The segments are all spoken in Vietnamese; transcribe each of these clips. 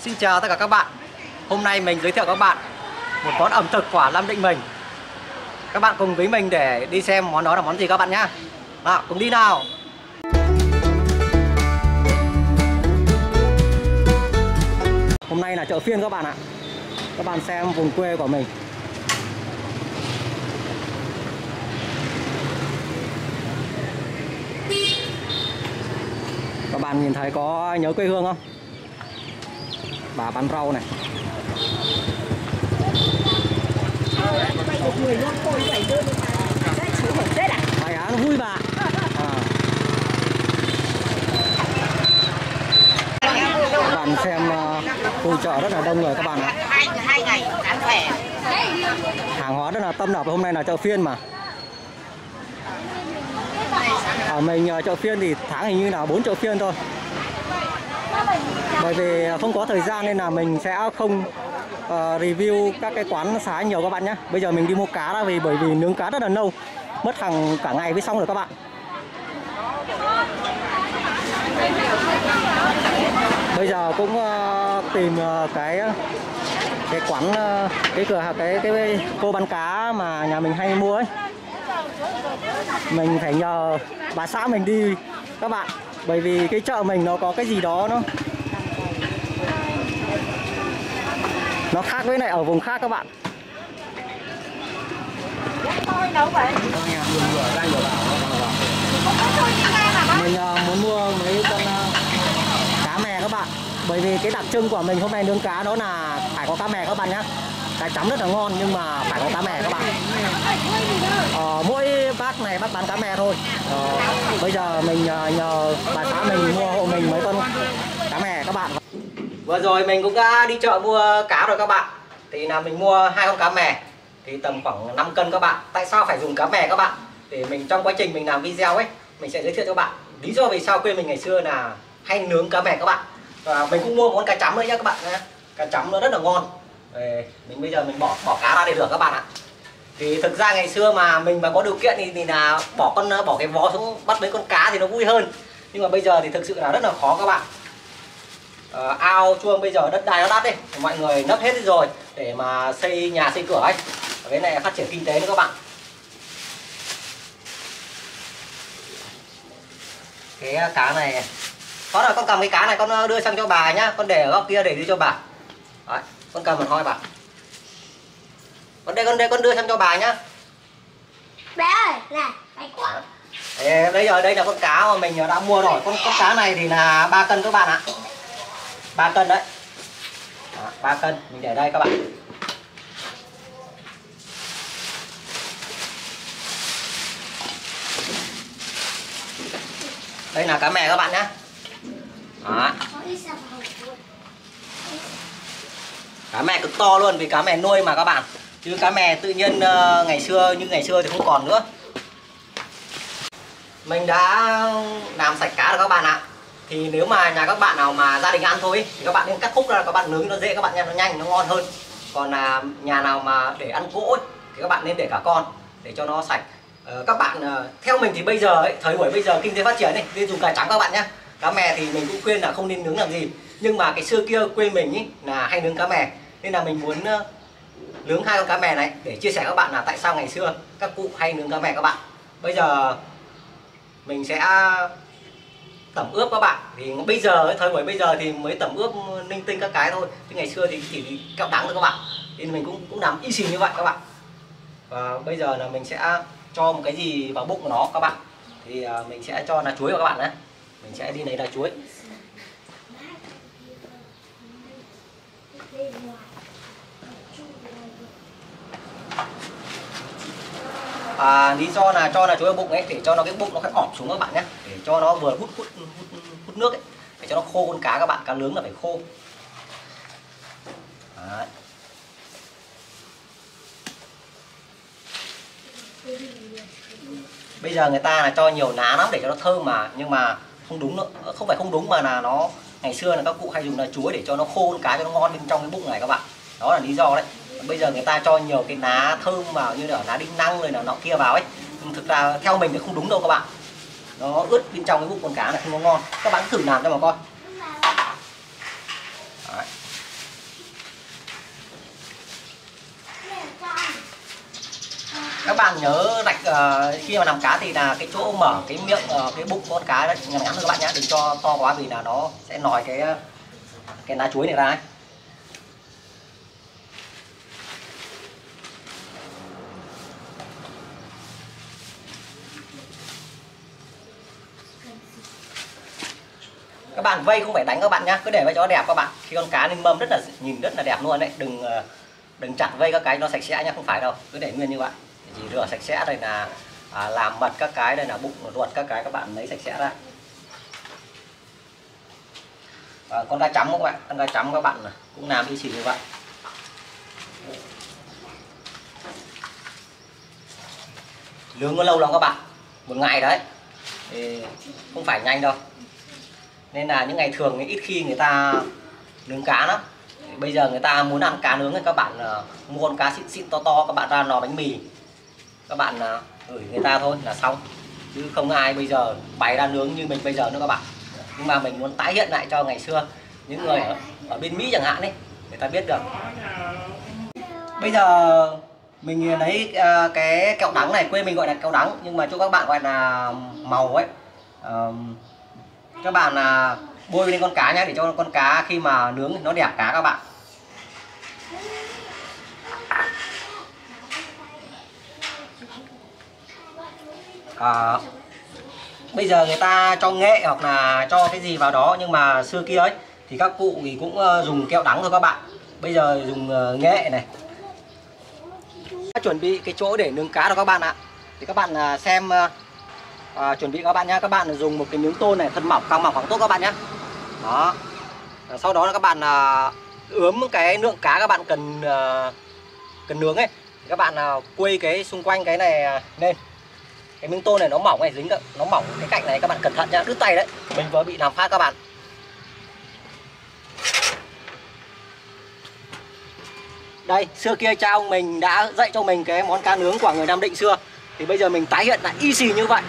Xin chào tất cả các bạn. Hôm nay mình giới thiệu các bạn một món ẩm thực của Nam Định mình. Các bạn cùng với mình để đi xem món đó là món gì các bạn nhá. Nào, cùng đi nào. Hôm nay là chợ phiên các bạn ạ. Các bạn xem vùng quê của mình. Các bạn nhìn thấy có nhớ quê hương không? Chịu hưởng rau này. Bài án vui bà. À. Các bạn xem ờ, khu chợ rất là đông người các bạn ạ. Hai ngày khỏe Hàng hóa rất là tâm nập, hôm nay là chợ phiên mà. Ở mình ờ, chợ phiên thì tháng hình như là bốn chợ phiên thôi. Bởi vì không có thời gian nên là mình sẽ không uh, review các cái quán xá nhiều các bạn nhé. Bây giờ mình đi mua cá ra vì bởi vì nướng cá rất là lâu Mất hàng cả ngày mới xong rồi các bạn. Bây giờ cũng uh, tìm uh, cái cái quán uh, cái cửa hàng cái cái cô bán cá mà nhà mình hay mua ấy. Mình phải nhờ bà xã mình đi các bạn. Bởi vì cái chợ mình nó có cái gì đó nó nó khác với này ở vùng khác các bạn. Mình à, muốn mua mấy con à, cá mè các bạn. Bởi vì cái đặc trưng của mình hôm nay nướng cá đó là phải có cá mè các bạn nhé cá chấm rất là ngon nhưng mà phải có cá mè các bạn. Ờ, mỗi bác này bác bán cá mè thôi. Ờ, bây giờ mình à, nhờ bà xã mình mua hộ mình mấy con cá mè các bạn vừa rồi mình cũng đã đi chợ mua cá rồi các bạn. Thì là mình mua hai con cá mè thì tầm khoảng 5 cân các bạn. Tại sao phải dùng cá mè các bạn? Để mình trong quá trình mình làm video ấy mình sẽ giới thiệu cho các bạn lý do vì sao quê mình ngày xưa là hay nướng cá mè các bạn. Và mình cũng mua một con cá chấm nữa nhá các bạn cá chấm nó rất là ngon. Để mình bây giờ mình bỏ bỏ cá ra để rửa các bạn ạ. Thì thực ra ngày xưa mà mình mà có điều kiện thì, thì là bỏ con bỏ cái vó xuống bắt mấy con cá thì nó vui hơn. Nhưng mà bây giờ thì thực sự là rất là khó các bạn. Ờ, ao chuông bây giờ đất đai nó đắt đi mọi người nấp hết đi rồi để mà xây nhà xây cửa ấy. Cái này phát triển kinh tế nữa các bạn. Cái cá này có là con cầm cái cá này con đưa sang cho bà nhá con để ở góc kia để đi cho bà. Đấy, con cầm một hoi bà. Con đây con đây con đưa sang cho bà nhá. Bé ơi, này, bánh quá. Đấy, giờ đây là con cá mà mình đã mua rồi. Con con cá này thì là 3 cân các bạn ạ 3 cân đấy. Đó, 3 cân. Mình để đây các bạn. Đây là cá mè các bạn nhé Đó. Cá mè cực to luôn vì cá mè nuôi mà các bạn. Chứ cá mè tự nhiên ờ, ngày xưa như ngày xưa thì không còn nữa. Mình đã làm sạch cá rồi các bạn ạ thì nếu mà nhà các bạn nào mà gia đình ăn thôi thì các bạn nên cắt khúc ra các bạn nướng nó dễ các bạn nha nó nhanh nó ngon hơn. Còn là nhà nào mà để ăn cỗ ấy, thì các bạn nên để cả con để cho nó sạch. Ờ, các bạn ờ, theo mình thì bây giờ ấy, thời buổi bây giờ kinh tế phát triển ấy, nên dùng cà trắng các bạn nhé cá mè thì mình cũng khuyên là không nên nướng làm gì. Nhưng mà cái xưa kia quê mình ý, là hay nướng cá mè. Nên là mình muốn ờ, nướng hai con cá mè này để chia sẻ các bạn là tại sao ngày xưa các cụ hay nướng cá mè các bạn. Bây giờ mình sẽ tẩm ướp các bạn. Thì bây giờ thời buổi bây giờ thì mới tẩm ướp ừ, linh tinh các cái thôi. Chứ ngày xưa thì chỉ kẹo đắng thôi các bạn. Thì mình cũng cũng làm y xì như vậy các bạn. Và bây giờ là mình sẽ cho một cái gì vào bụng của nó các bạn. Thì à, mình sẽ cho là chuối vào các bạn đấy mình sẽ đi lấy là chuối. À, lý do là cho là chuối vào bụng ấy để cho nó cái bụng nó phải ọp xuống các bạn nhé. Để cho nó vừa hút hút hút, hút nước ấy để cho nó khô con cá các bạn cá nướng là phải khô. Đấy. bây giờ người ta là cho nhiều ná lắm để cho nó thơm mà nhưng mà không đúng nữa. Ờ, không phải không đúng mà là nó ngày xưa là các cụ hay dùng là chuối để cho nó khô con cá cho nó ngon bên trong cái bụng này các bạn. Đó là lý do đấy bây giờ người ta cho nhiều cái lá thơm vào như là lá đinh năng rồi là nọ kia vào ấy nhưng thực ra theo mình thì không đúng đâu các bạn nó ướt bên trong cái bụng con cá là không có ngon các bạn thử làm cho mà coi Đấy. các bạn nhớ đạch uh, ờ, khi mà làm cá thì là cái chỗ mở cái miệng uh, cái bụng con cá ngắn ngắn các bạn nhé đừng cho to quá vì là nó sẽ nòi cái cái lá chuối này ra ấy. Các bạn vây không phải đánh các bạn nhá cứ để vây cho nó đẹp các bạn. Khi con cá lên mâm rất là nhìn rất là đẹp luôn đấy. Đừng ờ, đừng chặt vây các cái nó sạch sẽ nhá không phải đâu. Cứ để nguyên như vậy. Chỉ rửa sạch sẽ đây là à, làm mật các cái đây là bụng ruột các cái các bạn lấy sạch sẽ ra. À, con cá chấm các bạn? Con cá chấm các bạn cũng làm y chỉ như vậy. Nướng nó lâu lắm các bạn. Một ngày đấy. Thì không phải nhanh đâu nên là những ngày thường thì ít khi người ta nướng cá lắm. Bây giờ người ta muốn ăn cá nướng thì các bạn uh, mua con cá xịn xịn to to các bạn ra lò bánh mì. Các bạn uh, gửi người ta thôi là xong. Chứ không ai bây giờ bày ra nướng như mình bây giờ nữa các bạn. Nhưng mà mình muốn tái hiện lại cho ngày xưa. Những người ở, ở bên Mỹ chẳng hạn ấy người ta biết được. Bây giờ mình lấy uh, cái kẹo đắng này quê mình gọi là kẹo đắng nhưng mà chỗ các bạn gọi là màu ấy. Uh, các bạn là bôi lên con cá nhé để cho con cá khi mà nướng nó đẹp cá các bạn. À, bây giờ người ta cho nghệ hoặc là cho cái gì vào đó nhưng mà xưa kia ấy thì các cụ thì cũng ờ, dùng kẹo đắng thôi các bạn. Bây giờ dùng ờ, nghệ này. Chuẩn bị cái chỗ để nướng cá rồi các bạn ạ. Thì các bạn à, xem ờ, à, chuẩn bị các bạn nhé các bạn dùng một cái miếng tôn này thân mỏng càng mỏng càng tốt các bạn nhé đó. À, sau đó là các bạn à, ướm cái lượng cá các bạn cần à, cần nướng ấy. Các bạn à, quây cái xung quanh cái này à, lên. Cái miếng tôn này nó mỏng này dính được nó mỏng cái cạnh này các bạn cẩn thận nhá. Đứt tay đấy mình vừa bị làm phát các bạn. Đây xưa kia cha ông mình đã dạy cho mình cái món cá nướng của người Nam Định xưa. Thì bây giờ mình tái hiện lại y xì như vậy.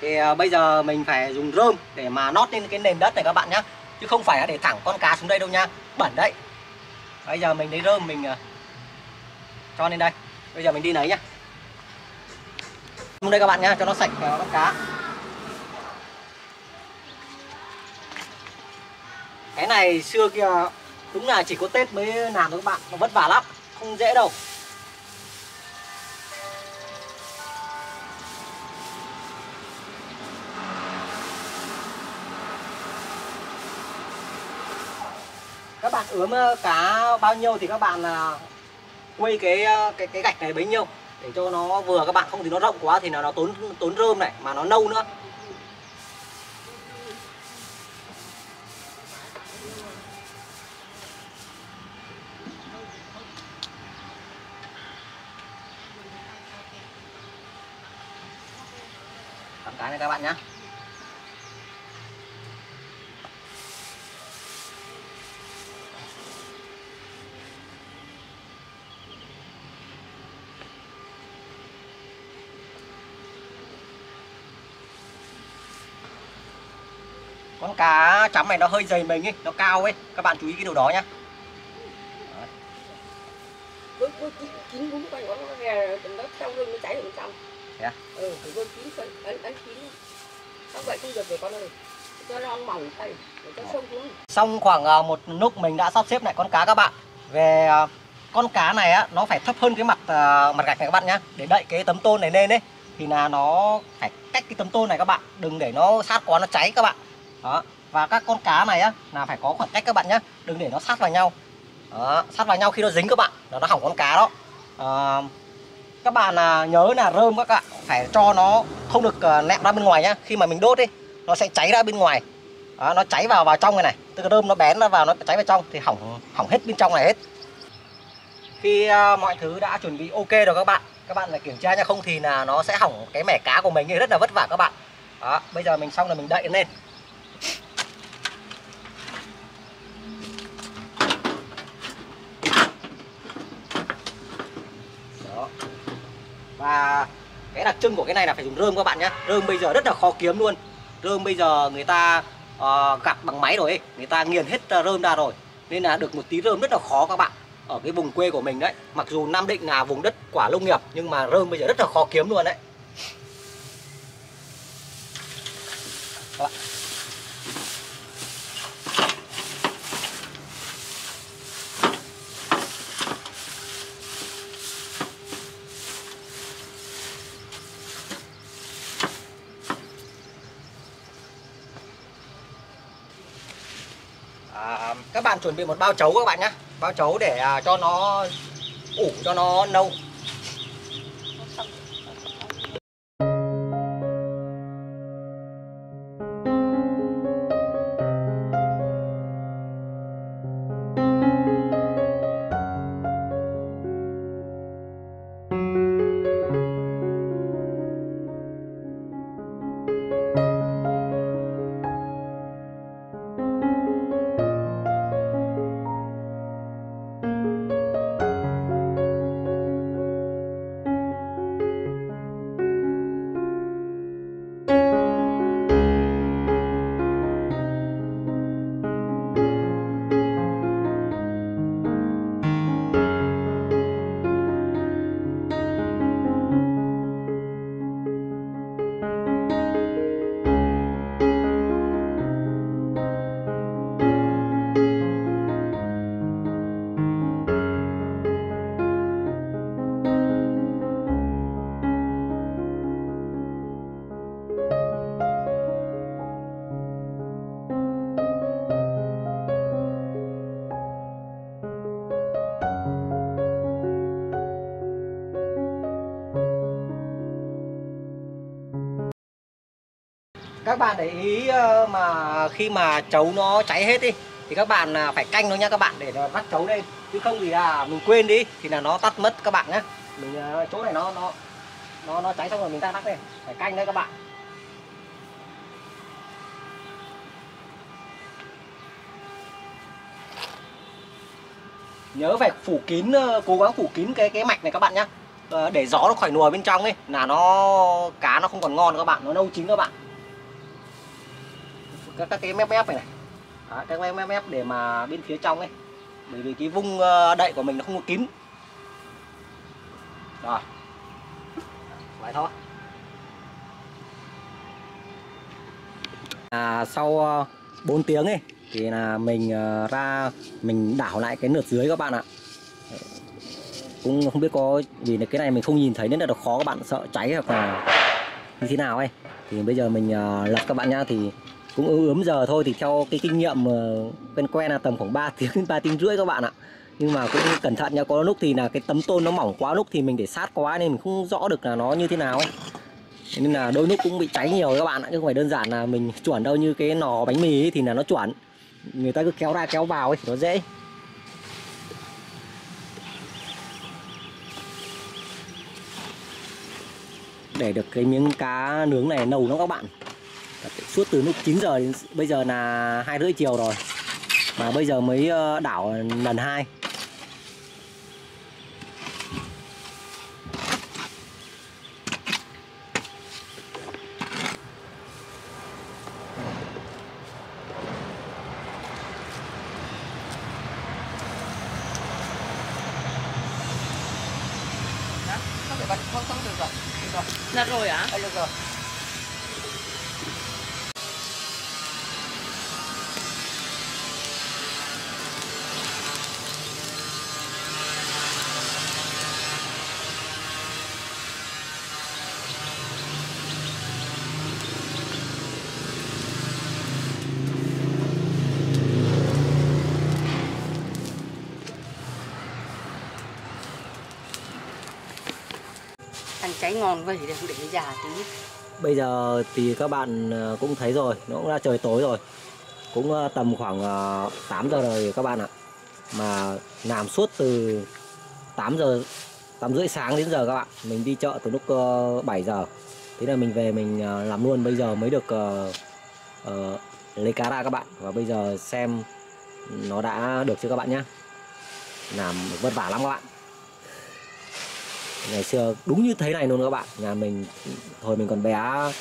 Thì à, bây giờ mình phải dùng rơm để mà nót lên cái nền đất này các bạn nhé chứ không phải là để thẳng con cá xuống đây đâu nha bẩn đấy. Bây giờ mình lấy rơm mình à, cho lên đây. Bây giờ mình đi lấy nhá. Xuống đây các bạn nhá cho nó sạch ờ, à, con cá. Cái này xưa kia đúng là chỉ có tết mới làm thôi các bạn. Nó vất vả lắm. Không dễ đâu. Các bạn ướm cá bao nhiêu thì các bạn là quây cái cái cái gạch này bấy nhiêu. Để cho nó vừa, các bạn không thì nó rộng quá thì nó nó tốn tốn rơm này, mà nó nâu nữa Cầm cái này các bạn nhé con cá chấm này nó hơi dày mình ấy nó cao ấy các bạn chú ý cái điều đó nhá. Thế à? Ừ, phải với chín phân ấn ấn chín. Không vậy không được rồi con ơi. Xuống. xong khoảng à, một lúc mình đã sắp xếp lại con cá các bạn về à, con cá này á nó phải thấp hơn cái mặt mặt gạch này các bạn nhá để đậy cái tấm tôn này lên đấy thì là nó phải cách cái tấm tôn này các bạn đừng để nó sát quá nó cháy các bạn đó. Và các con cá này á là phải có khoảng cách các bạn nhé, đừng để nó sát vào nhau. Đó, sát vào nhau khi nó dính các bạn. Là nó hỏng con cá đó. À, các bạn à, nhớ là rơm các bạn phải cho nó không được ờ, à, nẹm ra bên ngoài nhá. Khi mà mình đốt đi nó sẽ cháy ra bên ngoài. Đó, nó cháy vào vào trong này này. Tức là rơm nó bén nó vào nó cháy vào trong thì hỏng hỏng hết bên trong này hết. Khi à, mọi thứ đã chuẩn bị ok rồi các bạn các bạn phải kiểm tra nha không thì là nó sẽ hỏng cái mẻ cá của mình rất là vất vả các bạn. Đó bây giờ mình xong là mình đậy lên. Và cái đặc trưng của cái này là phải dùng rơm các bạn nhé rơm bây giờ rất là khó kiếm luôn. Rơm bây giờ người ta uh, gặt bằng máy rồi ấy. người ta nghiền hết ờ, rơm ra rồi. Nên là được một tí rơm rất là khó các bạn ở cái vùng quê của mình đấy. Mặc dù Nam Định là vùng đất quả nông nghiệp nhưng mà rơm bây giờ rất là khó kiếm luôn đấy. Các bạn À, các bạn chuẩn bị một bao chấu các bạn nhé bao chấu để à, cho nó ủ, cho nó nâu. Bạn để ý ờ, mà khi mà chấu nó cháy hết đi, thì các bạn à, phải canh nó nha các bạn, để nó tắt chấu lên. Chứ không thì là mình quên đi, thì là nó tắt mất các bạn nhé mình ờ, chỗ này nó nó nó nó cháy xong rồi mình ta tắt lên phải canh đấy các bạn. Nhớ phải phủ kín ờ, cố gắng phủ kín cái cái mạch này các bạn nhé để gió nó khỏi nùa bên trong ấy, là nó, cá nó không còn ngon các bạn, nó nâu chín các bạn các, các cái mép mép này này. Đó, các mép mép mép để mà bên phía trong ấy. Bởi vì cái vung ờ, đậy của mình nó không có kín. Rồi. Vậy thôi. À, sau ờ, 4 tiếng ấy thì là mình ờ, ra mình đảo lại cái nượt dưới các bạn ạ. Cũng không biết có vì cái này mình không nhìn thấy nên là khó các bạn sợ cháy hoặc là như thế nào ấy. Thì bây giờ mình lật các bạn nhá thì cũng ướm ướm giờ thôi thì theo cái kinh nghiệm ờ, quen quen là tầm khoảng 3 tiếng đến 3 tiếng rưỡi các bạn ạ. Nhưng mà cũng cẩn thận nha, có lúc thì là cái tấm tôn nó mỏng quá, lúc thì mình để sát quá nên mình không rõ được là nó như thế nào ấy. Nên là đôi lúc cũng bị cháy nhiều các bạn ạ, chứ không phải đơn giản là mình chuẩn đâu, như cái nò bánh mì ấy thì là nó chuẩn. Người ta cứ kéo ra kéo vào ấy thì nó dễ. Để được cái miếng cá nướng này nâu lắm các bạn suốt từ lúc 9 giờ đến bây giờ là hai rưỡi chiều rồi. Mà bây giờ mới ờ, đảo lần hai. Không được rồi. Được rồi. Lật rồi cháy ngon vậy để để già tí Bây giờ thì các bạn ờ, cũng thấy rồi, nó cũng đã trời tối rồi. Cũng ờ, tầm khoảng ờ, 8 giờ rồi các bạn ạ. Mà làm suốt từ 8 giờ 8 rưỡi sáng đến giờ các bạn. Mình đi chợ từ lúc 7 giờ. Thế là mình về mình làm luôn bây giờ mới được uh, uh, lấy cá ra các bạn. Và bây giờ xem nó đã được chưa các bạn nhé. Làm vất vả lắm các bạn ngày xưa đúng như thế này luôn các bạn. Nhà mình hồi mình còn bé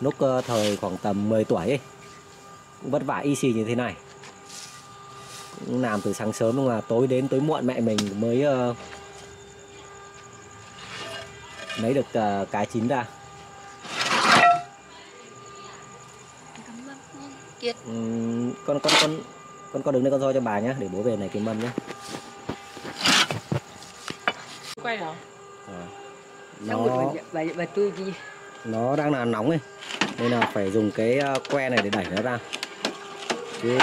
lúc ờ, thời khoảng tầm 10 tuổi ấy cũng vất vả y xì như thế này. Cũng làm từ sáng sớm nhưng mà tối đến tối muộn mẹ mình mới ờ, lấy được ờ, cá chín ra. Kiệt. Ừm, con con con con con đứng đây con roi cho bà nhé để bố về này cái mâm nhé quay hả? Rồi nó tôi nó đang là nóng ấy nên là phải dùng cái ờ, que này để đẩy nó ra. Chứ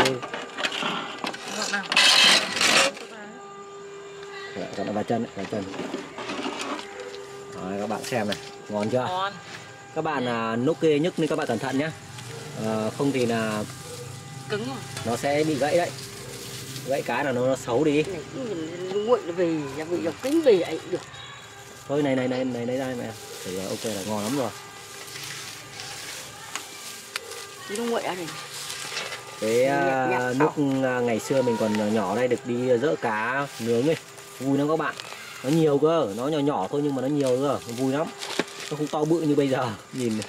nào? Gọi là bà chân đấy, bà chân. Đấy, các bạn xem này ngon chưa? Ngon. Các bạn là nút kê nhức nên các bạn cẩn thận nhé Ờ, không thì là Cứng mà nó sẽ bị gãy đấy. Gãy cái là nó, nó xấu đi. Nguội nó về Nhà vì dọc kính về ấy được thôi này này này này này đây mẹ. Thì ờ, ok là ngon lắm rồi. Chứ nó nguội ở đây cái à, nhạc lúc à, ngày xưa mình còn nhỏ nhỏ đây được đi dỡ cá nướng ấy. Vui lắm các bạn. Nó nhiều cơ nó nhỏ nhỏ thôi nhưng mà nó nhiều cơ. Nó vui lắm. Nó không to bự như bây giờ nhìn. Này.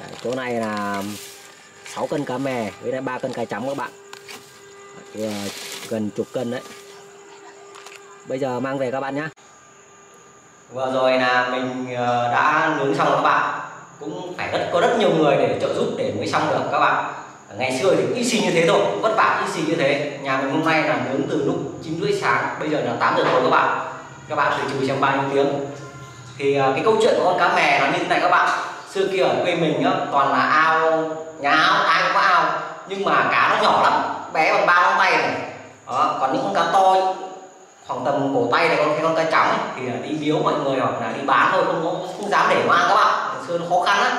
Đấy, chỗ này là 6 cân cá mè với lại 3 cân cá chấm các bạn. à, Ờ, gần chục cân đấy. Bây giờ mang về các bạn nhé Vừa rồi là mình ờ, đã nướng xong các bạn. Cũng phải rất có rất nhiều người để trợ giúp để mới xong được các bạn. Ngày xưa thì y xì như thế thôi, vất vả y xì như thế. Nhà mình hôm nay là nướng từ lúc 9 rưỡi sáng, bây giờ là 8 giờ tối các bạn. Các bạn thử trừ xem bao nhiêu tiếng. Thì ờ, cái câu chuyện của con cá mè nó như thế này các bạn. Xưa kia ở quê mình á, toàn là ao, nhà ao, ai cũng có ao. Nhưng mà cá nó nhỏ lắm, bé bằng ba ngón tay này. Đó, còn những con cá to khoảng tầm cổ tay này con cái con cá trắng ấy, thì là đi biếu mọi người hoặc là đi bán thôi không không, không dám để mang các bạn. Ngày xưa nó khó khăn lắm.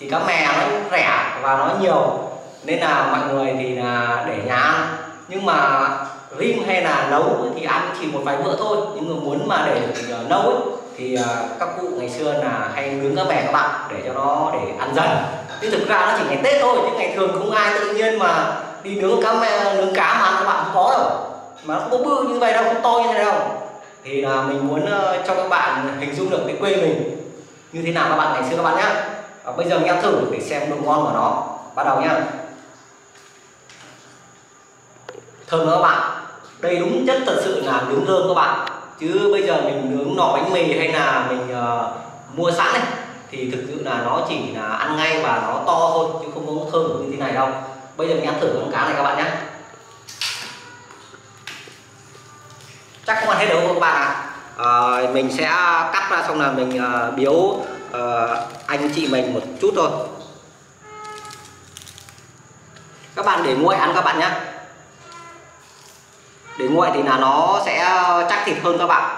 Thì cá mè nó rẻ và nó nhiều. Nên là mọi người thì là để nhà ăn. Nhưng mà rim hay là nấu thì ăn chỉ một vài bữa thôi. Những người muốn mà để uh, nấu ấy, thì uh, các cụ ngày xưa là hay nướng cá mè các bạn để cho nó để ăn dần. Nhưng thực ra nó chỉ ngày tết thôi chứ ngày thường không ai tự nhiên mà đi nướng cá mè nướng cá mà các bạn không có đâu. Mà nó không có bự như vậy đâu không to như thế đâu. Thì là mình muốn ờ, cho các bạn hình dung được cái quê mình như thế nào các bạn ngày xưa các bạn nhé và bây giờ nghe thử để xem độ ngon của nó. Bắt đầu nhá. Thơm đó các bạn. Đây đúng chất thật sự là nướng thơm các bạn. Chứ bây giờ mình nướng nỏ bánh mì hay là mình uh, mua sẵn này thì thực sự là nó chỉ là ăn ngay và nó to thôi chứ không có thơm được như thế này đâu bây giờ mình ăn thử con cá này các bạn nhé. Chắc không ăn hết đâu các bạn ạ. À, mình sẽ cắt ra xong là mình à, biếu à, anh chị mình một chút thôi. Các bạn để nguội ăn các bạn nhé. Để nguội thì là nó sẽ chắc thịt hơn các bạn.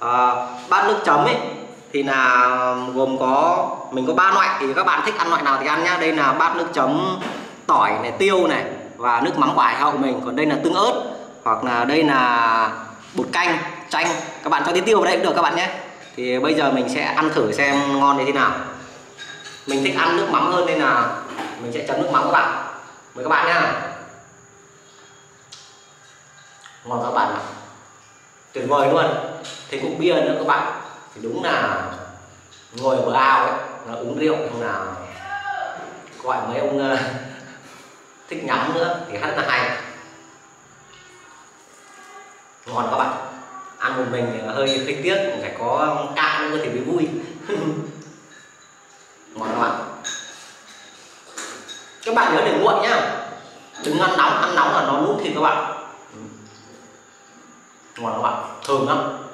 À, bát nước chấm ấy thì là gồm có mình có ba loại thì các bạn thích ăn loại nào thì ăn nhá đây là bát nước chấm tỏi này, tiêu này và nước mắm của hậu mình. Còn đây là tương ớt hoặc là đây là bột canh, chanh. Các bạn cho tí tiêu vào đây cũng được các bạn nhé. Thì bây giờ mình sẽ ăn thử xem ngon như thế nào. Mình thích ăn nước mắm hơn nên là mình sẽ chấm nước mắm các bạn. Mời các bạn nhá ngon các bạn ạ. Tuyệt vời luôn. Thêm cốc bia nữa các bạn. Thì đúng là ngồi ở bờ ao ấy là uống rượu không nào. Gọi mấy ông ờ, thích nhắm nữa thì rất là hay. Ngon các bạn. Ăn một mình thì hơi hơi tiếc phải có cạn nữa thì mới vui. Ngon các bạn. Các bạn nhớ để nguội nhá. Đừng ăn nóng ăn nóng là nó nút thịt các bạn. Ừ. Ngon các bạn. Thơm lắm.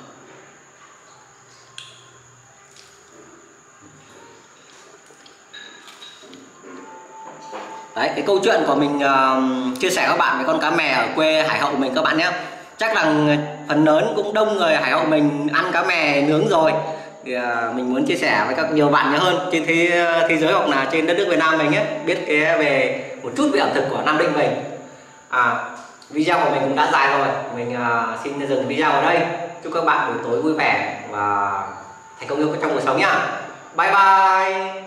Đấy cái câu chuyện của mình uh, chia sẻ các bạn với con cá mè ở quê hải hậu mình các bạn nhé. Chắc là ờ, phần lớn cũng đông người hải hậu mình ăn cá mè nướng rồi. Thì uh, mình muốn chia sẻ với các nhiều bạn hơn trên thế ờ, thế giới hoặc là trên đất nước Việt Nam mình ấy biết cái về một chút về ẩm thực của Nam Định mình. À video của mình cũng đã dài rồi. Mình uh, xin dừng video ở đây. Chúc các bạn buổi tối vui vẻ và thành công trong cuộc sống nhá. Bye bye!